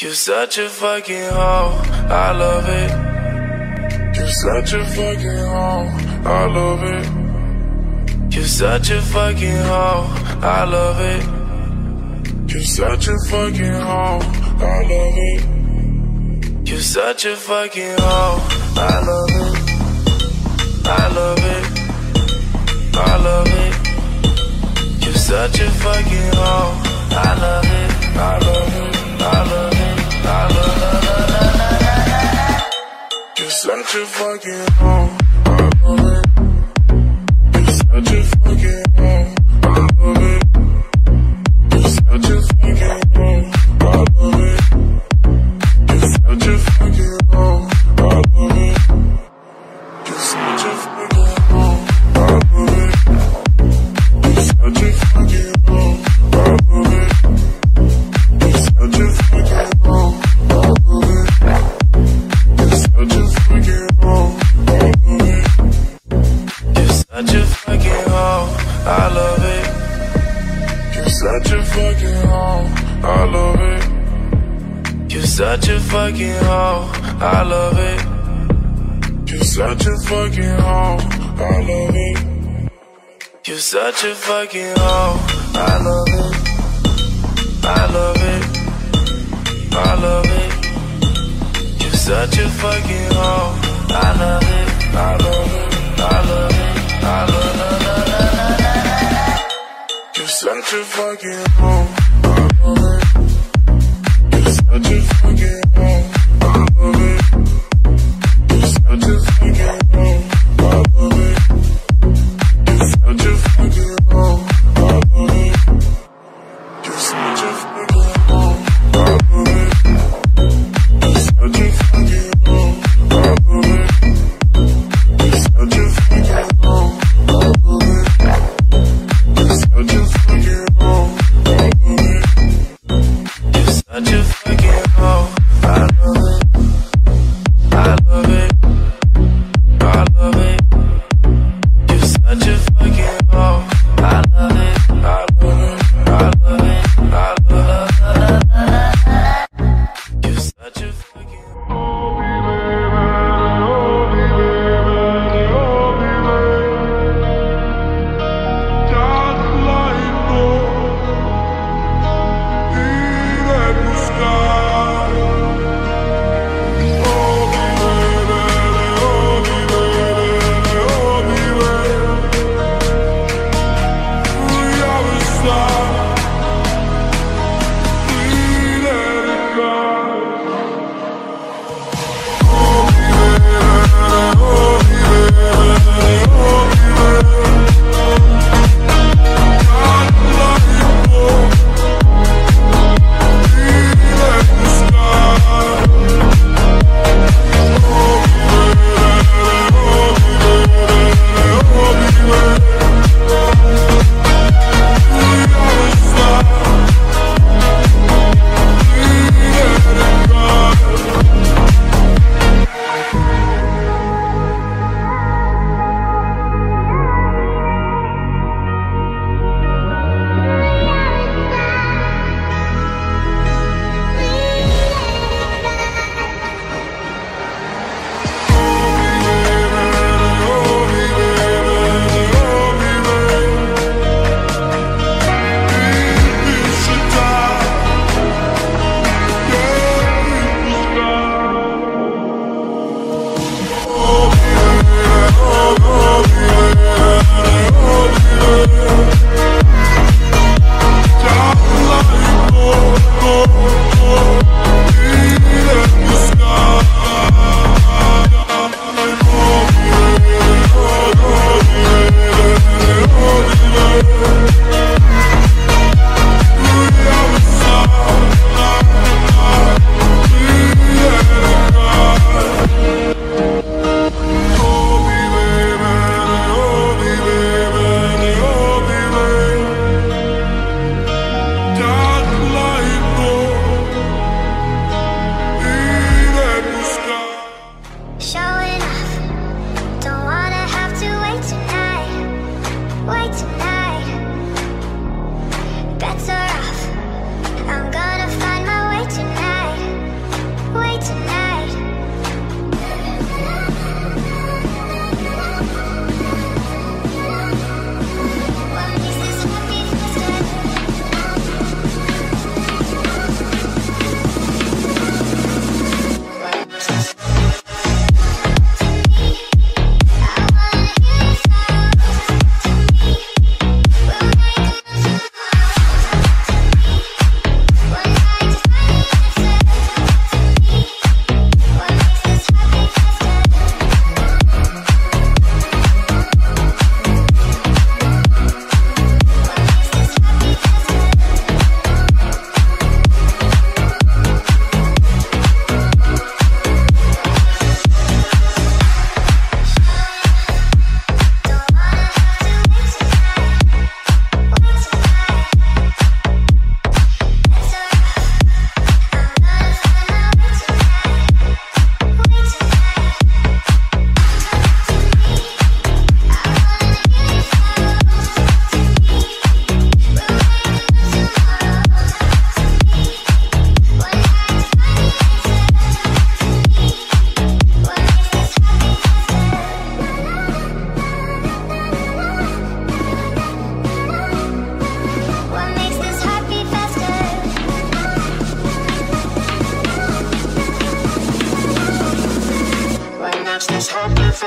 You're such a fucking hoe, I love it. You're such a fucking hoe, I love it. You're such a fucking hoe, I love it. You're such a fucking hoe, I love it. You're such a fucking hoe, I love it. I love it. I love it. You're such a fucking hoe, I love it. I love it. I love it. You're such a fucking hoe, I love it. You're such a fucking hoe, such a fucking hoe, I love it. You're such a fucking hoe, I love it. You're such a fucking hoe, I love it. You're such a fucking hoe, I love it. I love it. I love it. You're such a fucking hoe, I love it. I love it. A fucking hoe,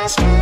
just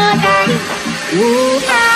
One more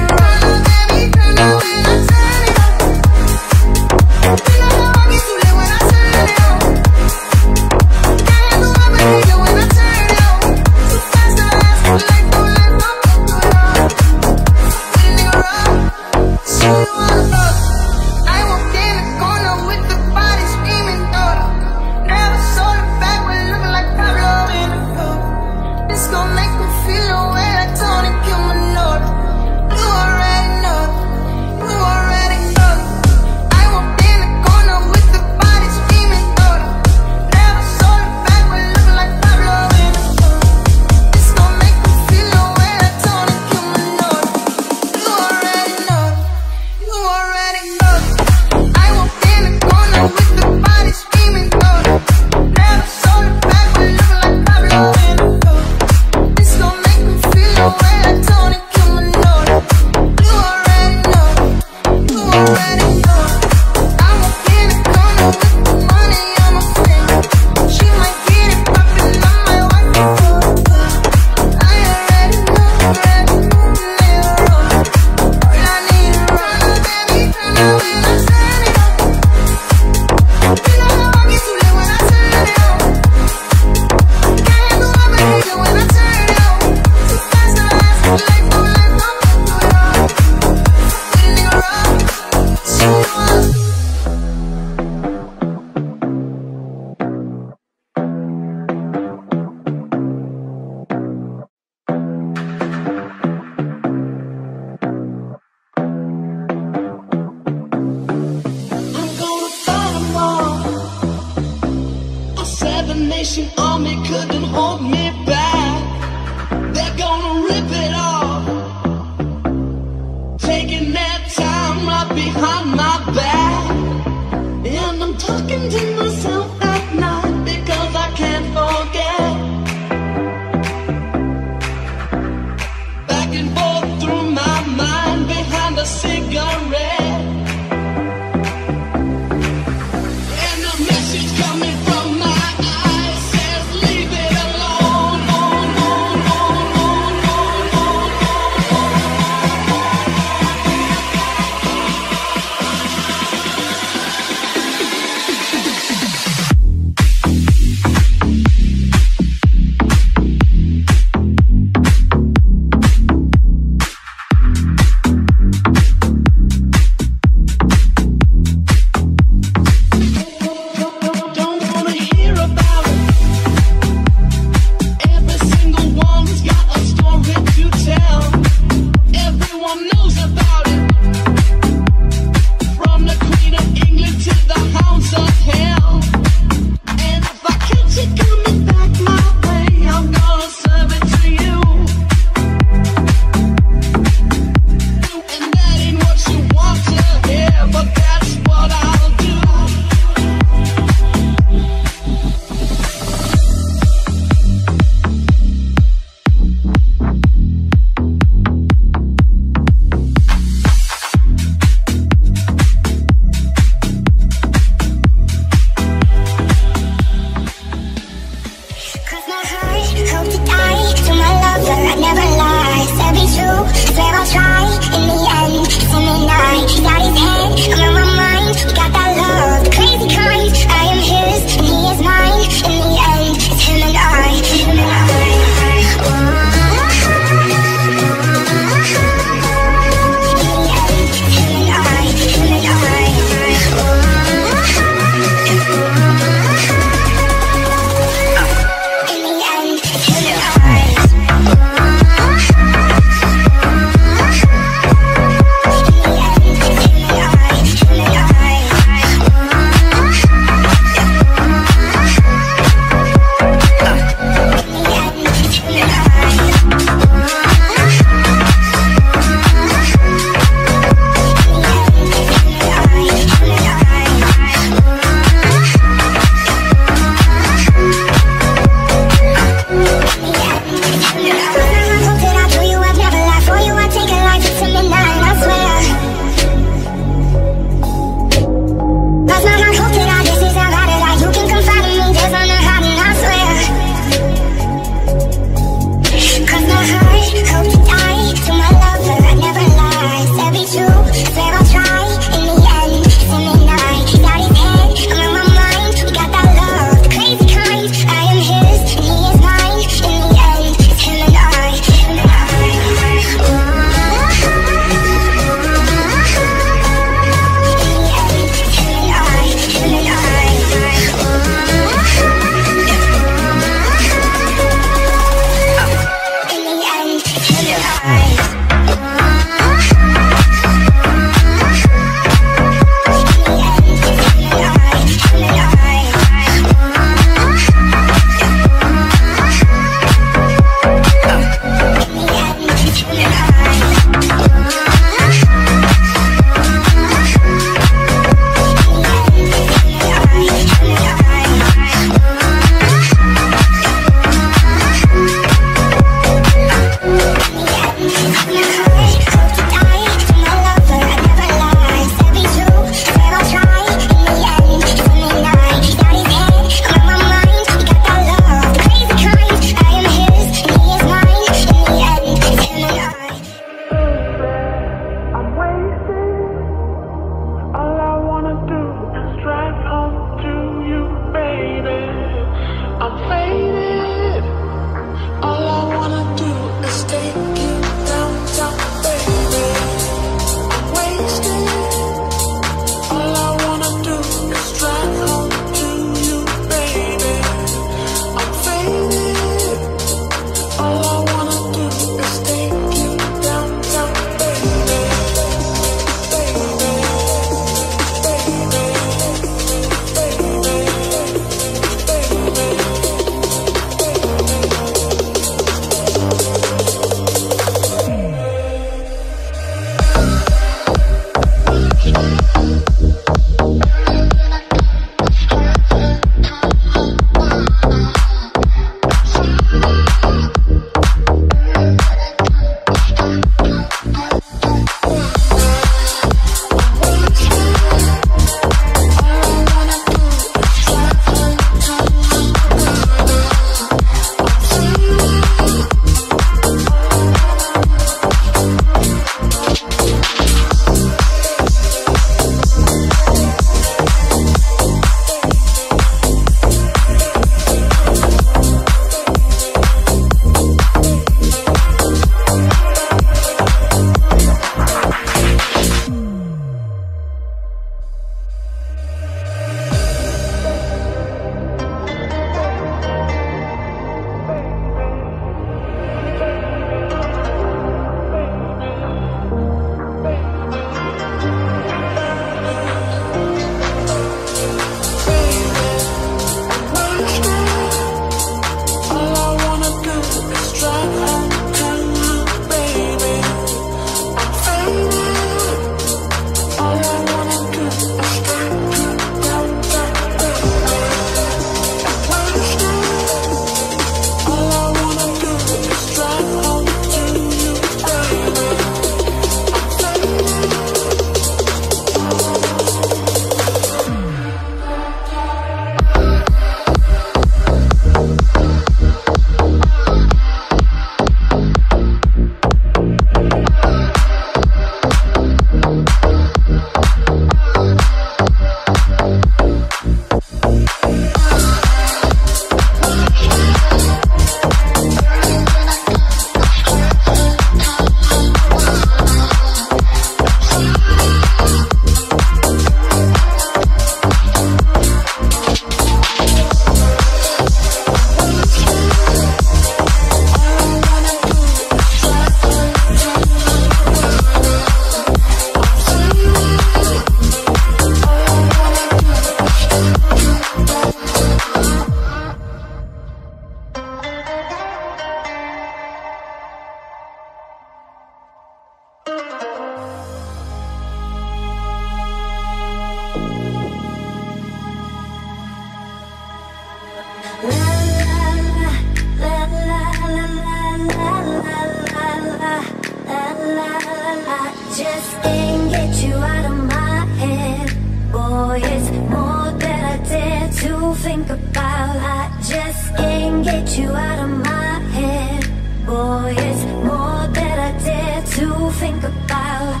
It's more that I dare to think about. I just can't get you out of my head. Boy, it's more that I dare to think about.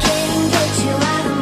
Can't get you out of my head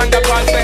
on the pulse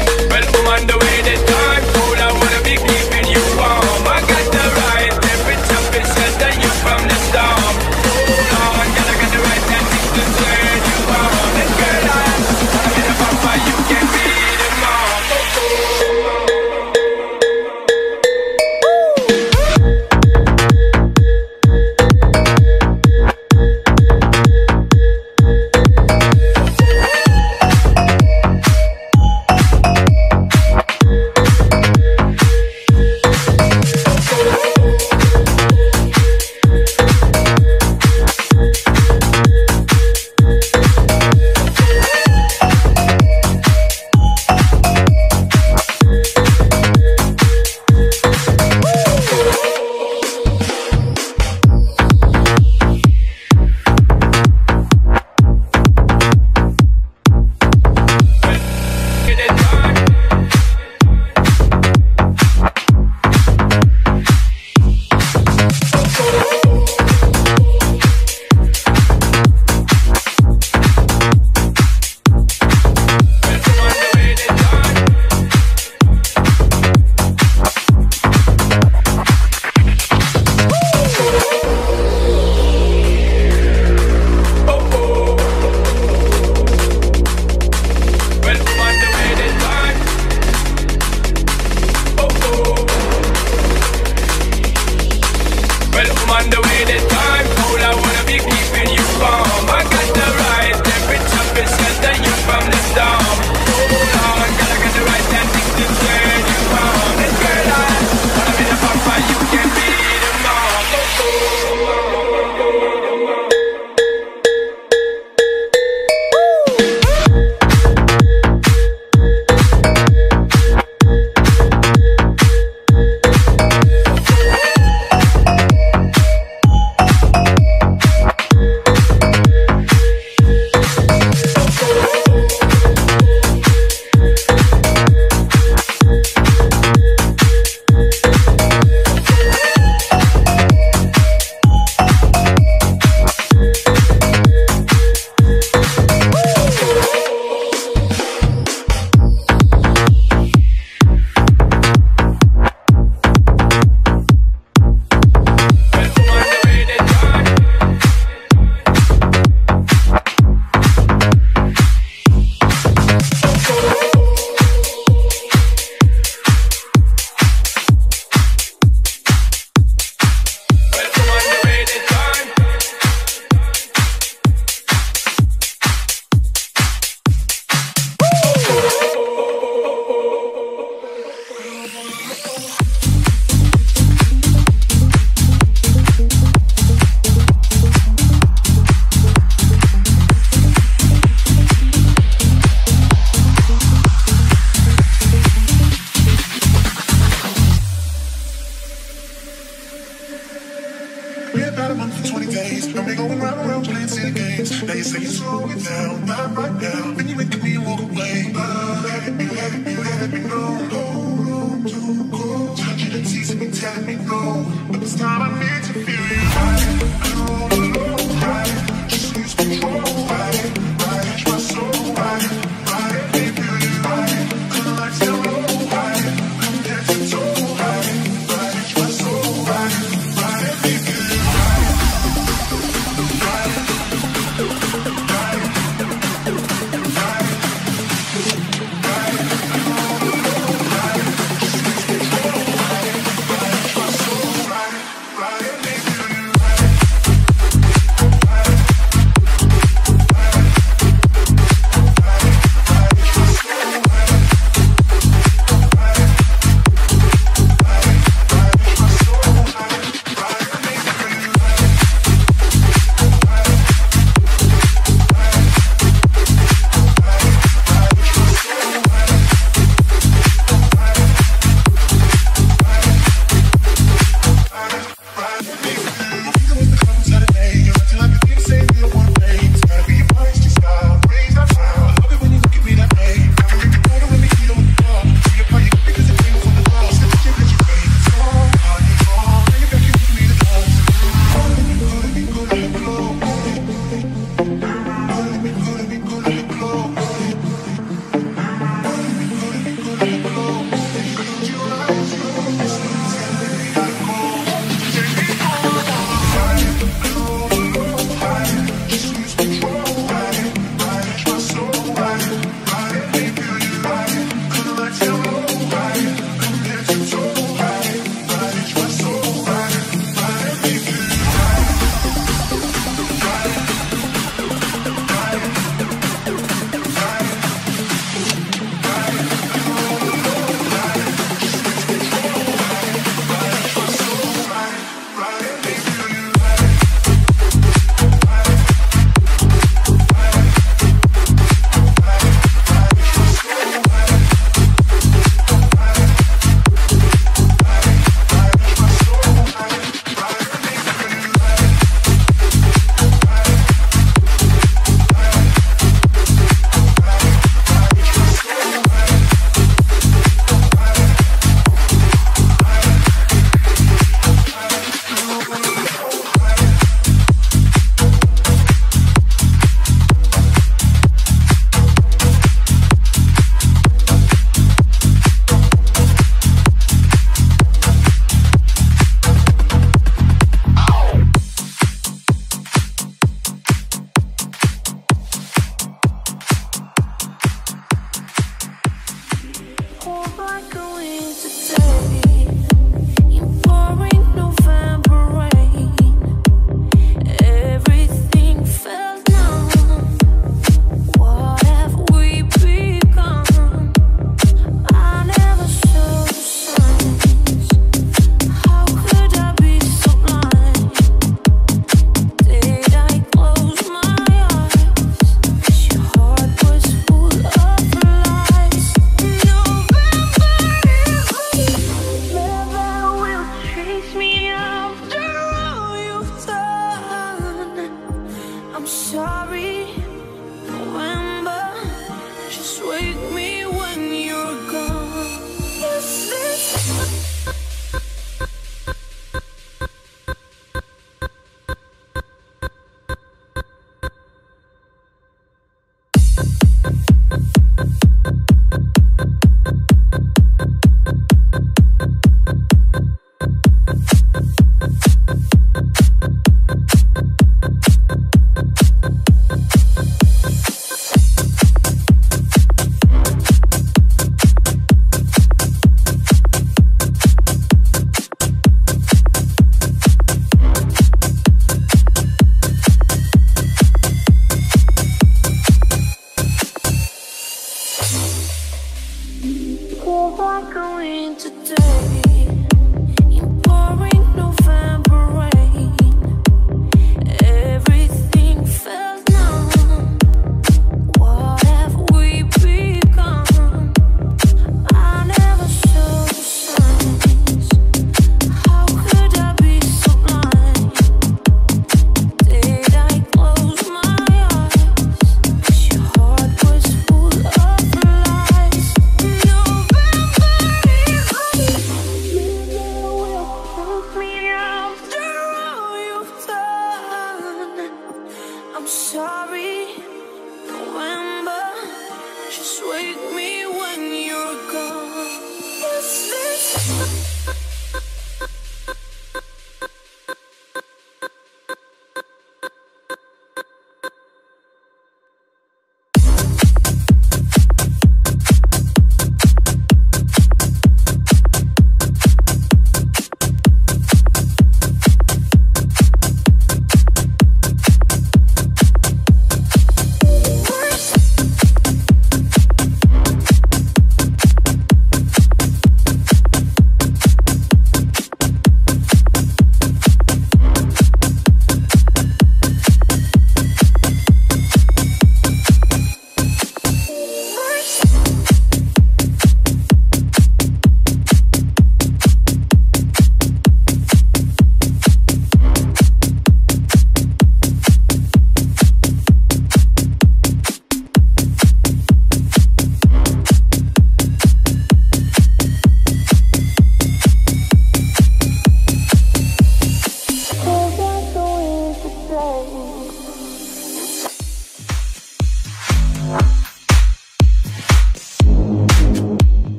today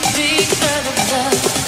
big, big fan of.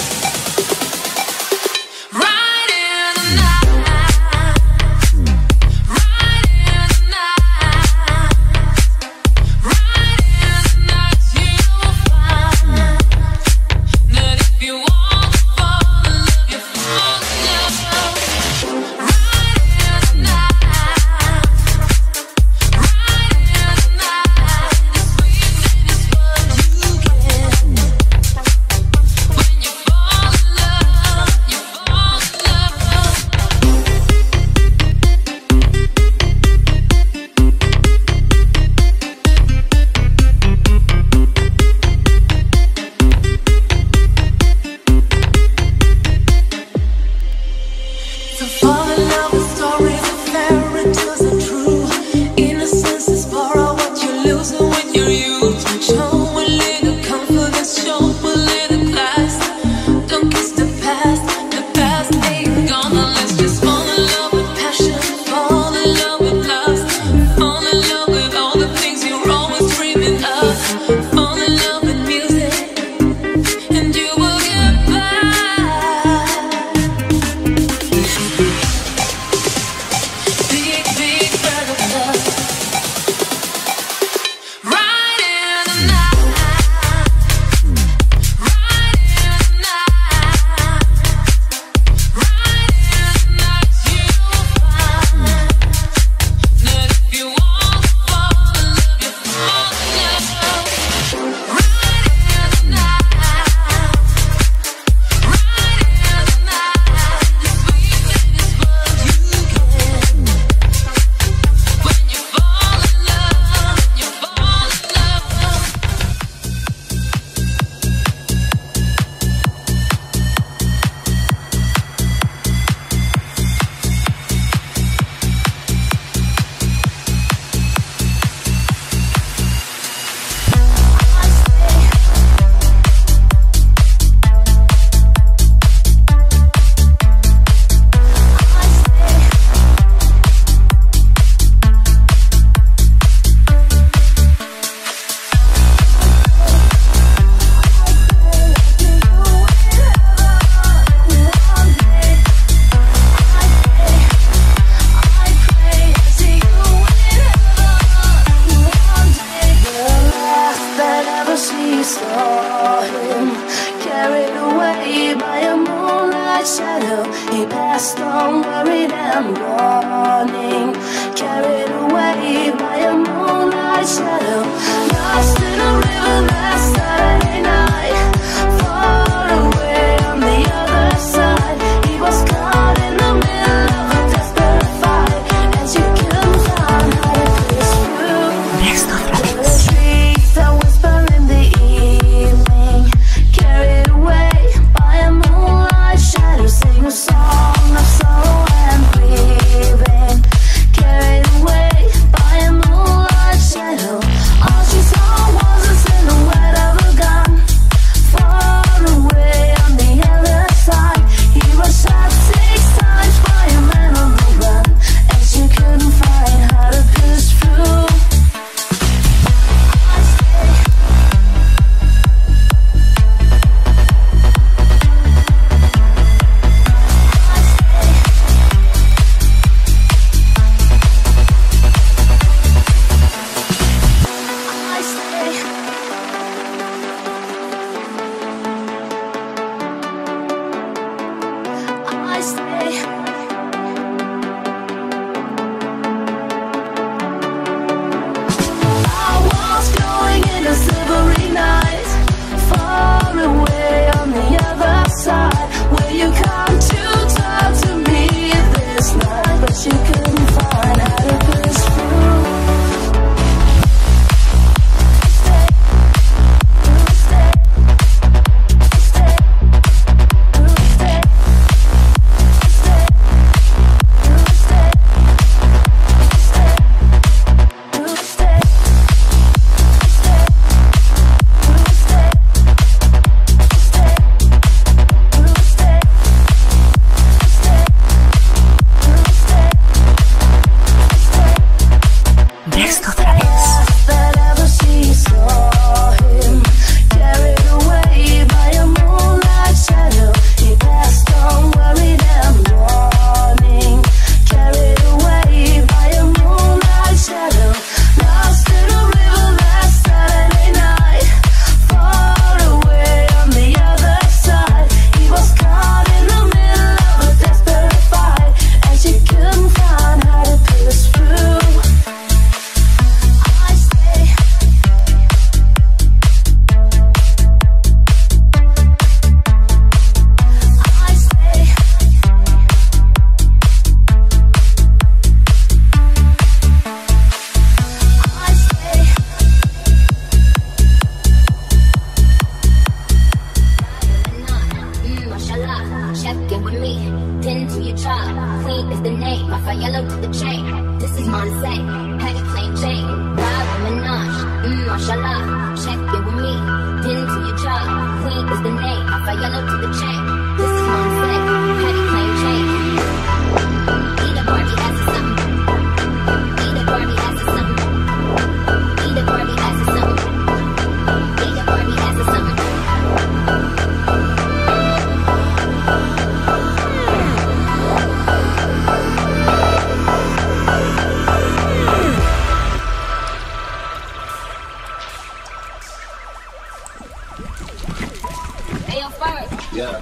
Hey, yo, first. Yeah.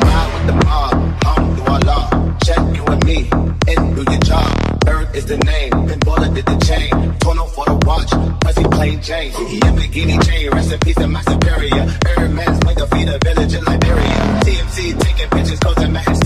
Ride with the mob, home through our law. Check you and me, and do your job. Earth is the name, Pinballer did the chain. Tono for the watch, Prezi plain Jane. Lamborghini chain, rest in peace to my superior. Hermes, like a feeder village in Liberia. TMC taking pictures, closing max.